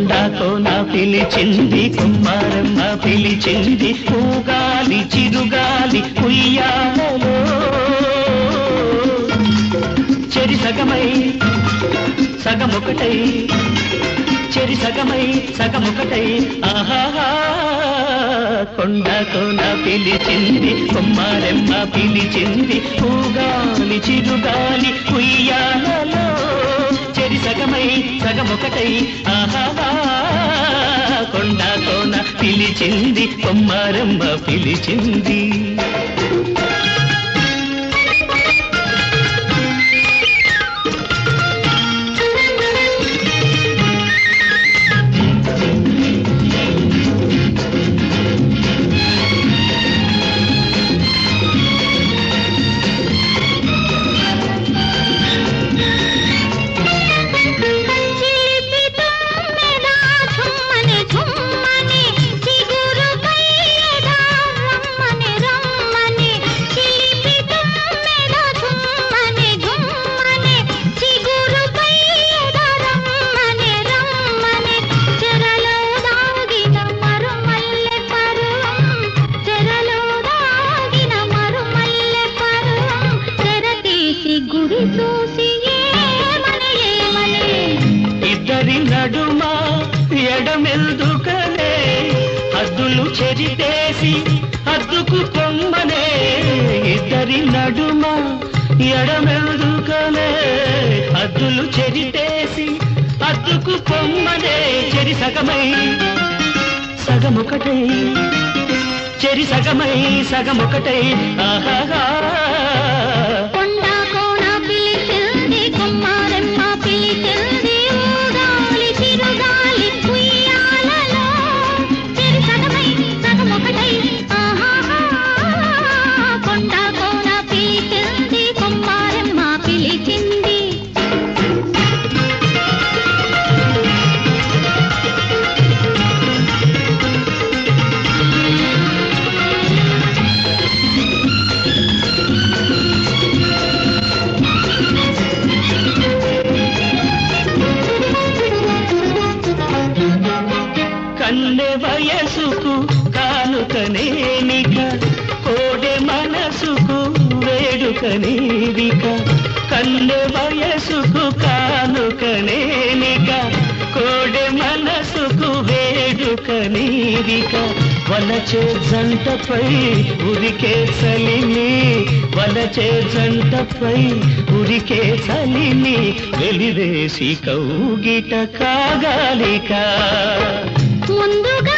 కొండ కోన పిలిచింది కుమ్మారమ్మ పిలిచింది పూగాలి చిరుగాలి ఉయ్యాలలో. చెరి సగమై సగమొకటై చెరి సగమై సగమొకటై. ఆహాహా కొండ కోన పిలిచింది కుమ్మారమ్మ పిలిచింది పూగాలి చిరుగాలి ఉయ్యాలలో. సగమై సగమొకటై ఆహా కొండ కోన పిలిచింది కొమ్మారమ్మ పిలిచింది. నడుమ ఎడమెల్దుకనే హద్దులు చెరితేసి హద్దుకు కొమ్మనే ఇద్దరి నడుమ ఎడమెల్దుకనే హద్దులు చెరితేసి హద్దుకు కొమ్మనే చెరి సగమై సగమొకటై చెరి సగమై సగమొకటై ఆహాహా. వయసుకు కానుకనేనిక కోడె మనసుకు వేడుకనేవిక కన్నె వయసుకు కానుకనేనిక కోడె మనసుకు వేడుకనేవిక వలచే జంటపై ఉరికే చలిని వలచే జంటపై ఉరికే చలిని వెలివేసి కౌగిట కాగాలిక. ముందుగా